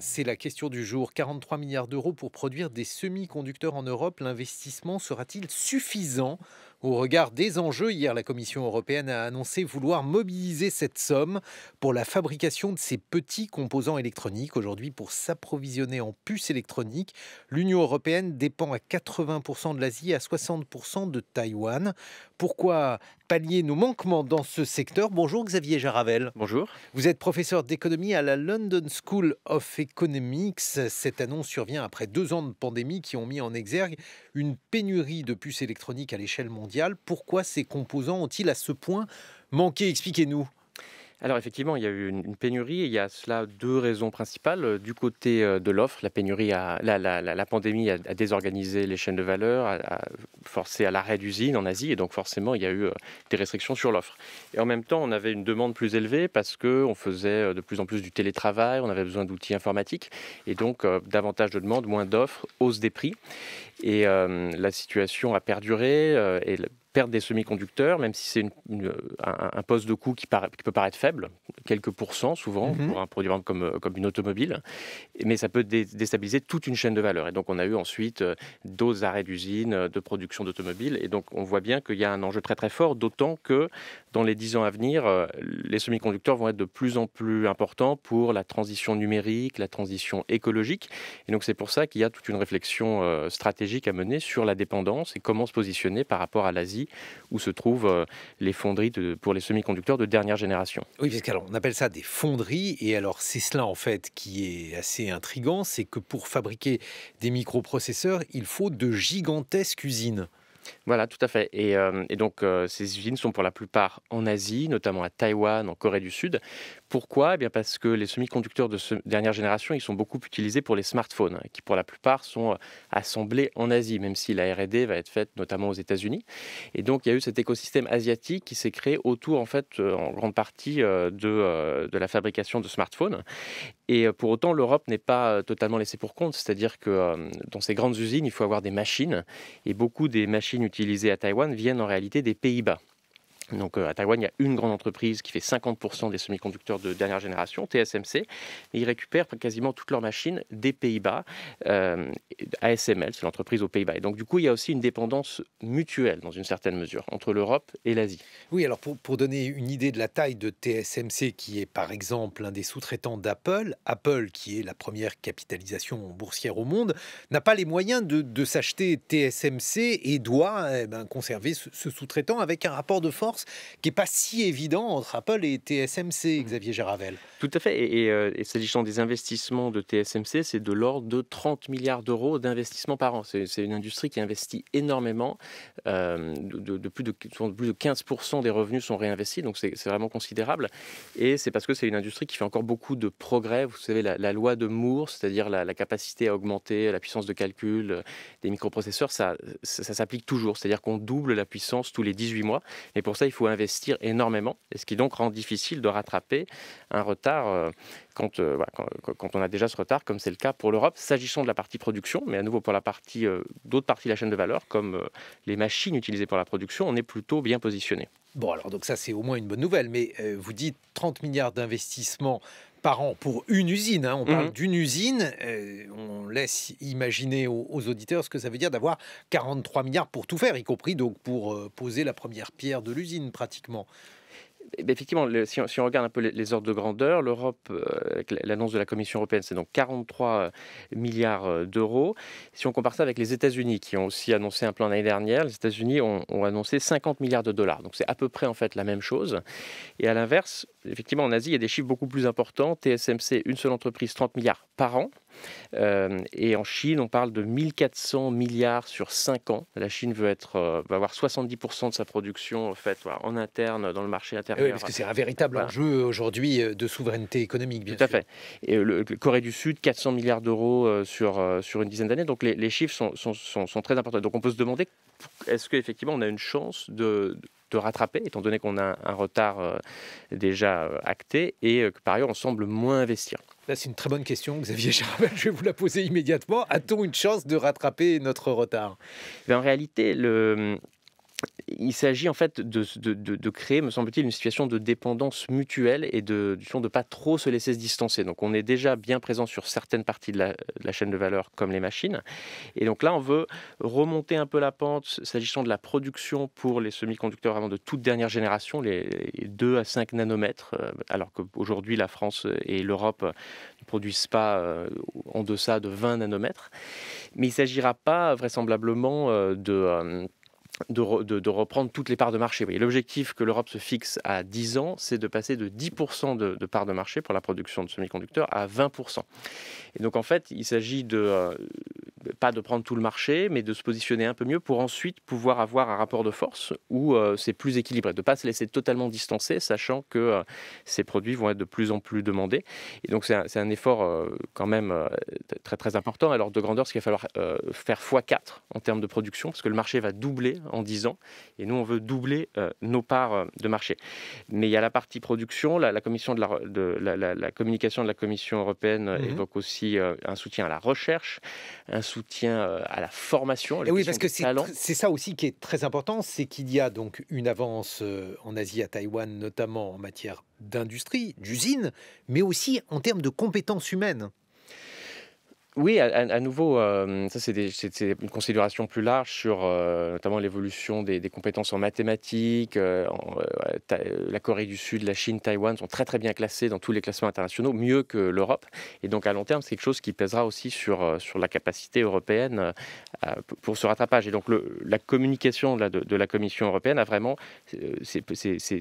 C'est la question du jour. 43 milliards d'euros pour produire des semi-conducteurs en Europe. L'investissement sera-t-il suffisant? Au regard des enjeux, hier, la Commission européenne a annoncé vouloir mobiliser cette somme pour la fabrication de ces petits composants électroniques. Aujourd'hui, pour s'approvisionner en puces électroniques, l'Union européenne dépend à 80% de l'Asie et à 60% de Taïwan. Pourquoi pallier nos manquements dans ce secteur? Bonjour Xavier Jaravel. Bonjour. Vous êtes professeur d'économie à la London School of Economics. Cette annonce survient après deux ans de pandémie qui ont mis en exergue une pénurie de puces électroniques à l'échelle mondiale pourquoi ces composants ont-ils à ce point manqué? Expliquez-nous. Alors effectivement, il y a eu une, pénurie et il y a cela deux raisons principales. Du côté euh, de l'offre, la pénurie, la, pandémie a, désorganisé les chaînes de valeur, a, forcé à l'arrêt d'usines en Asie et donc forcément il y a eu euh, des restrictions sur l'offre. Et en même temps, on avait une demande plus élevée parce qu'on faisait euh, de plus en plus du télétravail, on avait besoin d'outils informatiques et donc davantage de demandes, moins d'offres, hausse des prix. Et la situation a perduré et perte des semi-conducteurs, même si c'est un, poste de coût qui, peut paraître faible, quelques pourcents souvent, mhm. pour un produit comme, comme une automobile, mais ça peut déstabiliser toute une chaîne de valeur. Et donc on a eu ensuite euh, d'autres arrêts d'usine, euh, de production d'automobiles, et donc on voit bien qu'il y a un enjeu très très fort, d'autant que dans les dix ans à venir, euh, les semi-conducteurs vont être de plus en plus importants pour la transition numérique, la transition écologique. Et donc c'est pour ça qu'il y a toute une réflexion stratégique à mener sur la dépendance et comment se positionner par rapport à l'Asie où se trouvent euh, les fonderies pour les semi-conducteurs de dernière génération. Oui, parce qu'on appelle ça des fonderies, et alors c'est cela en fait qui est assez intrigant, c'est que pour fabriquer des microprocesseurs, il faut de gigantesques usines. Voilà, tout à fait. Et, euh, donc, euh, ces usines sont pour la plupart en Asie, notamment à Taïwan, en Corée du Sud. Pourquoi? Eh bien Parce que les semi-conducteurs de dernière génération, ils sont beaucoup utilisés pour les smartphones, hein, qui pour la plupart sont euh, assemblés en Asie, même si la R&D va être faite notamment aux États-Unis. Et donc, il y a eu cet écosystème asiatique qui s'est créé autour, en fait, en grande partie de, de la fabrication de smartphones. Et pour autant, l'Europe n'est pas totalement laissée pour compte, c'est-à-dire que dans ces grandes usines, il faut avoir des machines, et beaucoup des machines utilisés à Taïwan viennent en réalité des Pays-Bas. Donc euh, à Taïwan, il y a une grande entreprise qui fait 50% des semi-conducteurs de dernière génération, TSMC, et ils récupèrent quasiment toutes leurs machines des Pays-Bas. Euh, ASML, c'est l'entreprise aux Pays-Bas. Et donc du coup, il y a aussi une dépendance mutuelle, dans une certaine mesure, entre l'Europe et l'Asie. Oui, alors pour, pour, donner une idée de la taille de TSMC, qui est par exemple l'un des sous-traitants d'Apple, Apple, qui est la première capitalisation boursière au monde, n'a pas les moyens de, de s'acheter TSMC et doit eh ben, conserver ce sous-traitant avec un rapport de force qui n'est pas si évident entre Apple et TSMC, Xavier Geravel. Tout à fait. Et, euh, s'agissant des investissements de TSMC, c'est de l'ordre de 30 milliards d'euros d'investissement par an. C'est une industrie qui investit énormément. Euh, de, plus de, plus de 15% des revenus sont réinvestis, donc c'est vraiment considérable. Et c'est parce que c'est une industrie qui fait encore beaucoup de progrès. Vous savez, la, loi de Moore, c'est-à-dire la, capacité à augmenter la puissance de calcul euh, des microprocesseurs, ça, ça, s'applique toujours. C'est-à-dire qu'on double la puissance tous les 18 mois. Et pour ça, il faut investir énormément, et ce qui donc rend difficile de rattraper un retard euh, euh, quand, on a déjà ce retard, comme c'est le cas pour l'Europe, s'agissant de la partie production, mais à nouveau pour la partie euh, d'autres parties de la chaîne de valeur, comme les machines utilisées pour la production, on est plutôt bien positionné. Bon, alors donc ça c'est au moins une bonne nouvelle, mais vous dites 30 milliards d'investissements par an pour une usine. Hein. On parle mhm. d'une usine. Euh, on laisse imaginer aux, auditeurs ce que ça veut dire d'avoir 43 milliards pour tout faire, y compris donc pour euh, poser la première pierre de l'usine pratiquement. Eh ben, effectivement, si, on, regarde un peu les, ordres de grandeur, l'Europe, euh, l'annonce de la Commission européenne, c'est donc 43 euh, milliards euh, d'euros. Si on compare ça avec les États-Unis, qui ont aussi annoncé un plan l'année dernière, les États-Unis ont, ont, annoncé 50 milliards de dollars. Donc c'est à peu près en fait la même chose. Et à l'inverse, effectivement, en Asie, il y a des chiffres beaucoup plus importants. TSMC, une seule entreprise, 30 milliards par an. Euh, et en Chine, on parle de 1400 milliards sur 5 ans. La Chine veut être, euh, va avoir 70% de sa production en, fait, en interne, dans le marché intérieur. Oui, parce que c'est un véritable enjeu aujourd'hui euh, de souveraineté économique, bien Tout à fait. Et le, Corée du Sud, 400 milliards d'euros sur, sur une dizaine d'années. Donc les, les chiffres sont, sont, sont, très importants. Donc on peut se demander, est-ce qu'effectivement on a une chance de, de rattraper, étant donné qu'on a un retard déjà acté et que par ailleurs on semble moins investir c'est une très bonne question, Xavier Charabel. Je vais vous la poser immédiatement. A-t-on une chance de rattraper notre retard? En réalité, le, il s'agit en fait de, de, créer, me semble-t-il, une situation de dépendance mutuelle et de, de ne pas trop se laisser se distancer. Donc on est déjà bien présent sur certaines parties de la, chaîne de valeur, comme les machines. Et donc là, on veut remonter un peu la pente s'agissant de la production pour les semi-conducteurs avant de toute dernière génération, les 2 à 5 nanomètres, euh, alors qu'aujourd'hui la France et l'Europe ne produisent pas euh, en deçà de 20 nanomètres. Mais il ne s'agira pas vraisemblablement euh, de reprendre toutes les parts de marché. L'objectif que l'Europe se fixe à 10 ans, c'est de passer de 10% de, de, parts de marché pour la production de semi-conducteurs à 20%. Et donc en fait, il s'agit de, euh, pas de prendre tout le marché, mais de se positionner un peu mieux pour ensuite pouvoir avoir un rapport de force où euh, c'est plus équilibré, de ne pas se laisser totalement distancer, sachant que euh, ces produits vont être de plus en plus demandés. Et donc c'est un, effort euh, quand même très très important. Alors de grandeur, ce qu'il va falloir faire x4 en termes de production, parce que le marché va doubler en 10 ans, et nous on veut doubler nos parts de marché. Mais il y a la partie production, la, commission de, la, de la, communication de la Commission européenne mmh évoque aussi un soutien à la recherche, un soutien euh, à la formation. oui, parce que c'est ça aussi qui est très important, c'est qu'il y a donc une avance euh, en Asie, à Taïwan, notamment en matière d'industrie, d'usine, mais aussi en termes de compétences humaines. Oui, à, nouveau, euh, ça c'est une considération plus large sur euh, notamment l'évolution des, compétences en mathématiques. Euh, la Corée du Sud, la Chine, Taïwan sont très très bien classés dans tous les classements internationaux, mieux que l'Europe. Et donc à long terme, c'est quelque chose qui pèsera aussi sur, sur la capacité européenne pour ce rattrapage. Et donc la communication de, de, la Commission européenne a vraiment ces,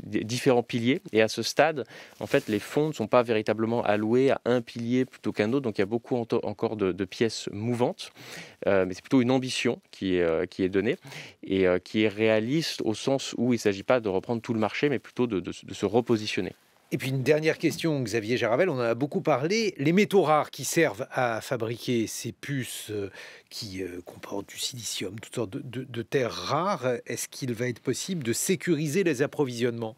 différents piliers. Et à ce stade, en fait, les fonds ne sont pas véritablement alloués à un pilier plutôt qu'un autre. Donc il y a beaucoup encore de de, pièces mouvantes, euh, mais c'est plutôt une ambition qui est, euh, qui est donnée et euh, qui est réaliste au sens où il ne s'agit pas de reprendre tout le marché, mais plutôt de, se repositionner. Et puis une dernière question, Xavier Geravel, on en a beaucoup parlé. Les métaux rares qui servent à fabriquer ces puces qui comportent du silicium, toutes sortes de terres rares, est-ce qu'il va être possible de sécuriser les approvisionnements?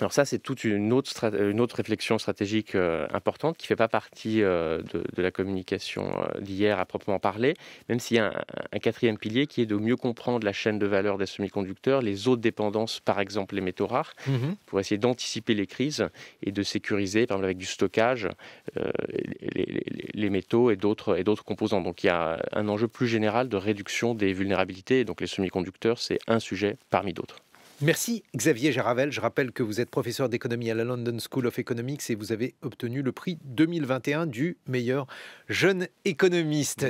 Alors ça, c'est toute une autre, une autre réflexion stratégique euh, importante qui ne fait pas partie euh, de, la communication euh, d'hier à proprement parler, même s'il y a un, quatrième pilier qui est de mieux comprendre la chaîne de valeur des semi-conducteurs, les autres dépendances, par exemple les métaux rares, mhm. pour essayer d'anticiper les crises et de sécuriser, par exemple avec du stockage, les, les, métaux et d'autres, et d'autres composants. Donc il y a un enjeu plus général de réduction des vulnérabilités, et donc les semi-conducteurs, c'est un sujet parmi d'autres. Merci Xavier Geravel. Je rappelle que vous êtes professeur d'économie à la London School of Economics et vous avez obtenu le prix 2021 du meilleur jeune économiste.